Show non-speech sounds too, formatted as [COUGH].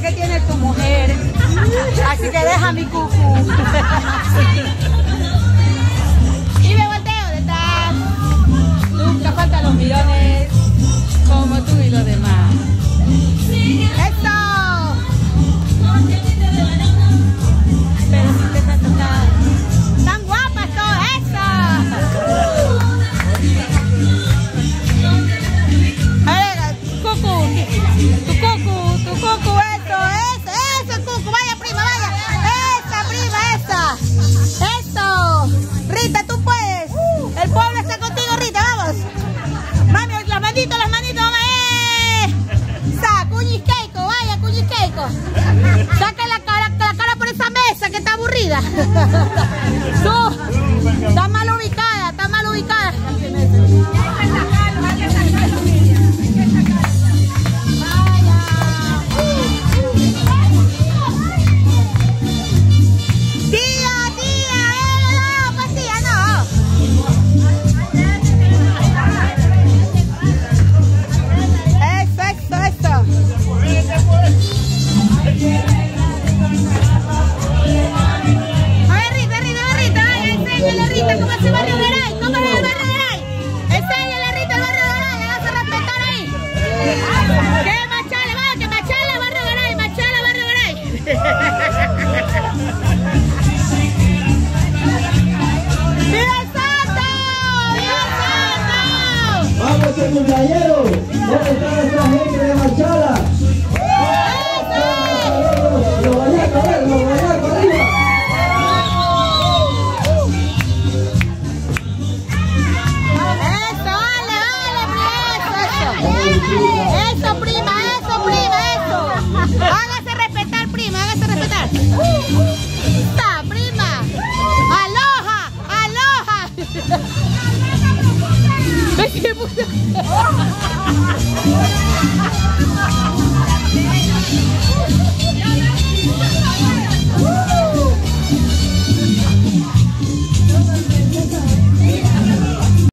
que tiene tu mujer. Así que deja mi cucu. [LAUGHS] vida. [LAUGHS] Tú, está mal cumpleañero. ¿Dónde está nuestra gente de Marchala? A prima, prima, ¡Hágase respetar, prima, hágase respetar! Prima! ¡Aloja, aloja! Vem aqui, [LAUGHS]